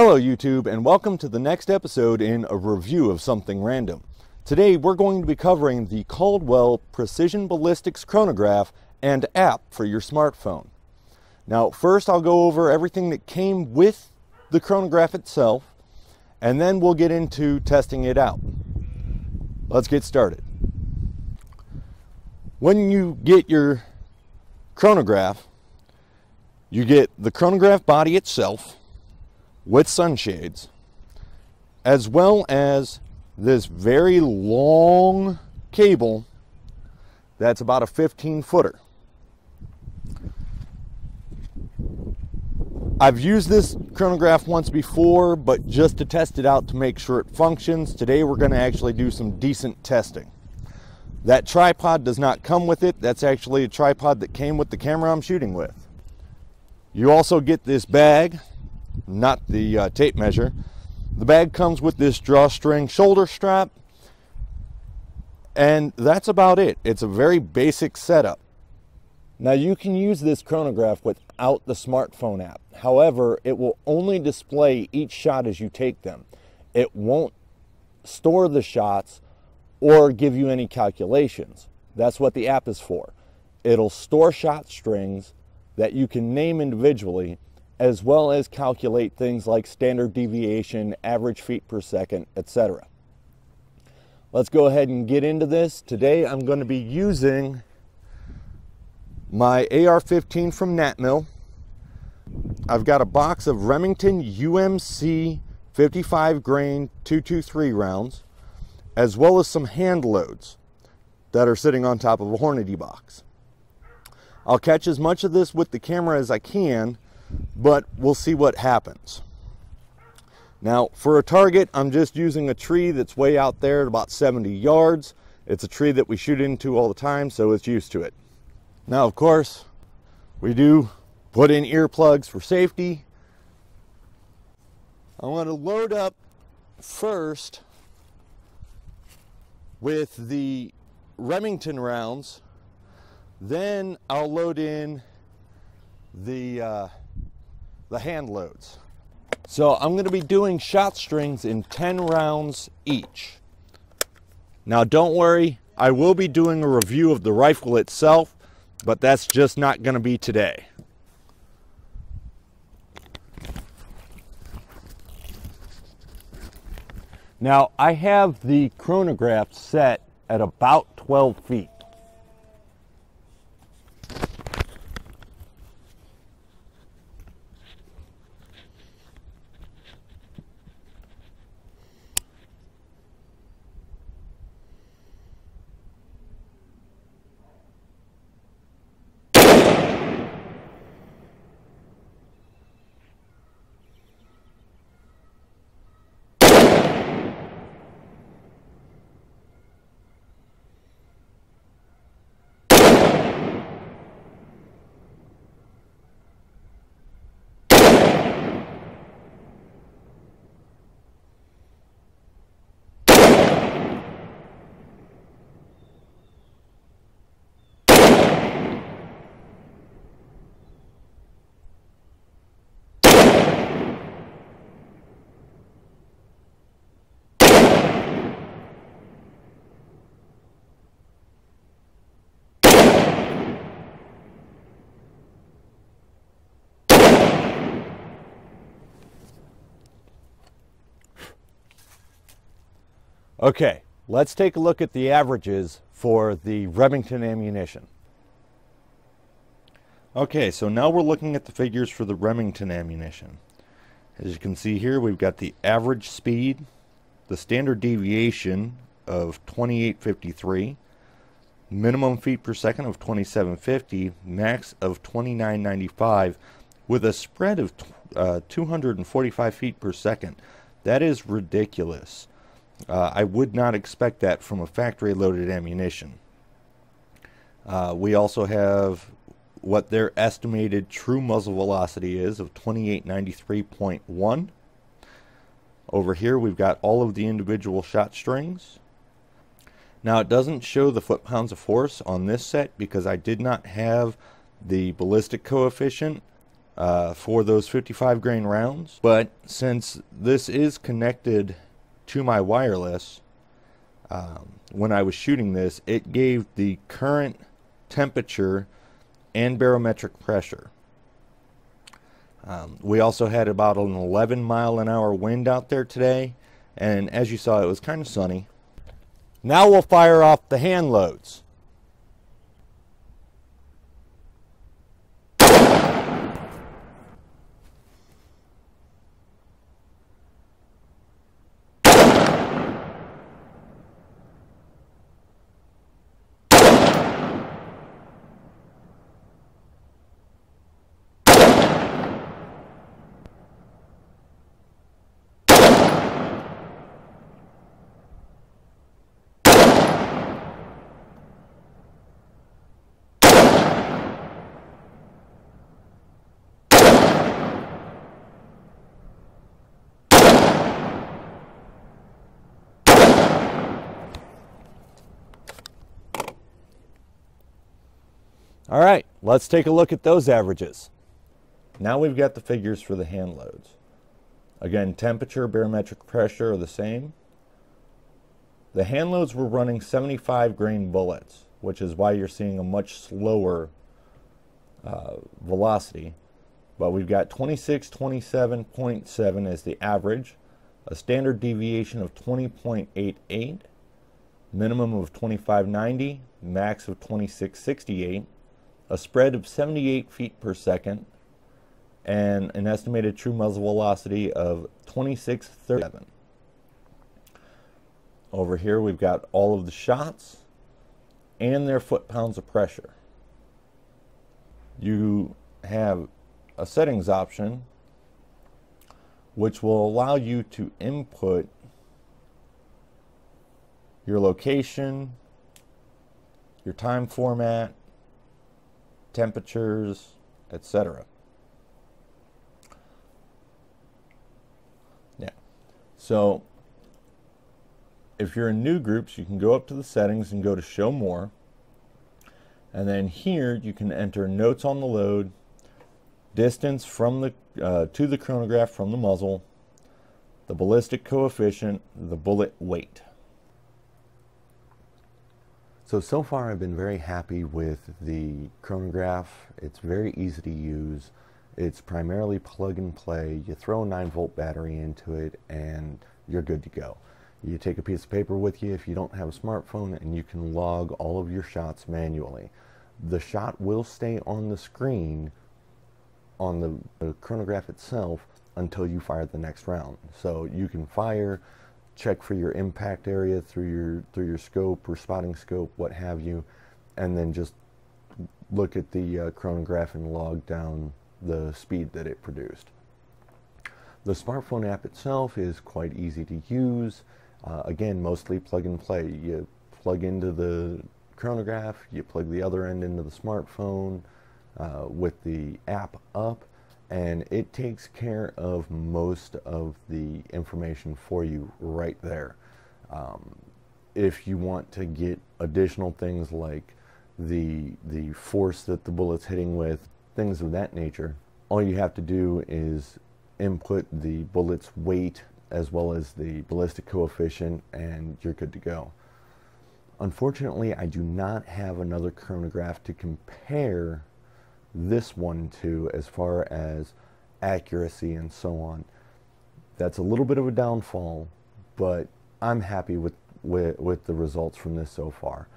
Hello YouTube and welcome to the next episode in a review of something random. Today we're going to be covering the Caldwell Precision Ballistics Chronograph and app for your smartphone. Now first I'll go over everything that came with the chronograph itself and then we'll get into testing it out. Let's get started. When you get your chronograph, you get the chronograph body itself, with sunshades, as well as this very long cable that's about a 15 footer. I've used this chronograph once before, but just to test it out to make sure it functions, today we're going to actually do some decent testing. That tripod does not come with it. That's actually a tripod that came with the camera I'm shooting with. You also get this bag not the uh, tape measure. The bag comes with this drawstring shoulder strap, and that's about it. It's a very basic setup. Now you can use this chronograph without the smartphone app. However, it will only display each shot as you take them. It won't store the shots or give you any calculations. That's what the app is for. It'll store shot strings that you can name individually as well as calculate things like standard deviation, average feet per second, etc. Let's go ahead and get into this. Today I'm going to be using my AR-15 from Natmill. I've got a box of Remington UMC 55 grain 223 rounds, as well as some hand loads that are sitting on top of a Hornady box. I'll catch as much of this with the camera as I can, but we'll see what happens. Now, for a target, I'm just using a tree that's way out there at about 70 yards. It's a tree that we shoot into all the time, so it's used to it. Now, of course, we do put in earplugs for safety. I want to load up first with the Remington rounds. Then I'll load in the uh, the hand loads. So I'm going to be doing shot strings in 10 rounds each. Now don't worry, I will be doing a review of the rifle itself, but that's just not going to be today. Now I have the chronograph set at about 12 feet. Okay, let's take a look at the averages for the Remington ammunition. Okay, so now we're looking at the figures for the Remington ammunition. As you can see here, we've got the average speed, the standard deviation of 2853, minimum feet per second of 2750, max of 2995, with a spread of uh, 245 feet per second. That is ridiculous. Uh, I would not expect that from a factory loaded ammunition. Uh, we also have what their estimated true muzzle velocity is of 2893.1. Over here we've got all of the individual shot strings. Now it doesn't show the foot-pounds of force on this set because I did not have the ballistic coefficient uh, for those 55 grain rounds. But since this is connected to my wireless, um, when I was shooting this, it gave the current temperature and barometric pressure. Um, we also had about an 11 mile an hour wind out there today, and as you saw, it was kind of sunny. Now we'll fire off the hand loads. All right, let's take a look at those averages. Now we've got the figures for the hand loads. Again, temperature, barometric pressure are the same. The hand loads were running 75 grain bullets, which is why you're seeing a much slower uh, velocity. But we've got 26, 27.7 as the average, a standard deviation of 20.88, minimum of 2590, max of 2668, a spread of 78 feet per second, and an estimated true muzzle velocity of 2637. Over here we've got all of the shots and their foot-pounds of pressure. You have a settings option which will allow you to input your location, your time format, temperatures, etc. Yeah. So if you're in new groups, you can go up to the settings and go to show more. And then here you can enter notes on the load, distance from the uh, to the chronograph from the muzzle, the ballistic coefficient, the bullet weight. So, so far I've been very happy with the chronograph. It's very easy to use. It's primarily plug and play. You throw a 9 volt battery into it and you're good to go. You take a piece of paper with you if you don't have a smartphone and you can log all of your shots manually. The shot will stay on the screen on the, the chronograph itself until you fire the next round. So you can fire check for your impact area through your through your scope or spotting scope, what have you, and then just look at the uh, chronograph and log down the speed that it produced. The smartphone app itself is quite easy to use. Uh, again, mostly plug and play. You plug into the chronograph, you plug the other end into the smartphone uh, with the app up, and it takes care of most of the information for you right there. Um, if you want to get additional things like the the force that the bullet's hitting with, things of that nature, all you have to do is input the bullet's weight as well as the ballistic coefficient and you're good to go. Unfortunately, I do not have another chronograph to compare this one to as far as accuracy and so on. That's a little bit of a downfall, but I'm happy with, with, with the results from this so far.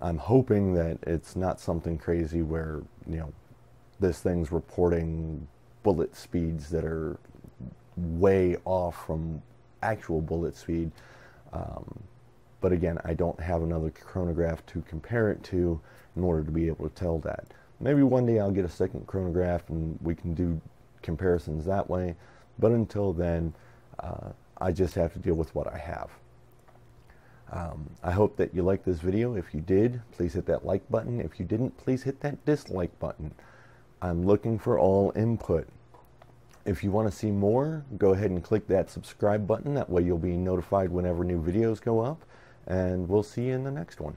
I'm hoping that it's not something crazy where, you know, this thing's reporting bullet speeds that are way off from actual bullet speed. Um, but again, I don't have another chronograph to compare it to in order to be able to tell that. Maybe one day I'll get a second chronograph and we can do comparisons that way. But until then, uh, I just have to deal with what I have. Um, I hope that you liked this video. If you did, please hit that like button. If you didn't, please hit that dislike button. I'm looking for all input. If you want to see more, go ahead and click that subscribe button. That way you'll be notified whenever new videos go up. And we'll see you in the next one.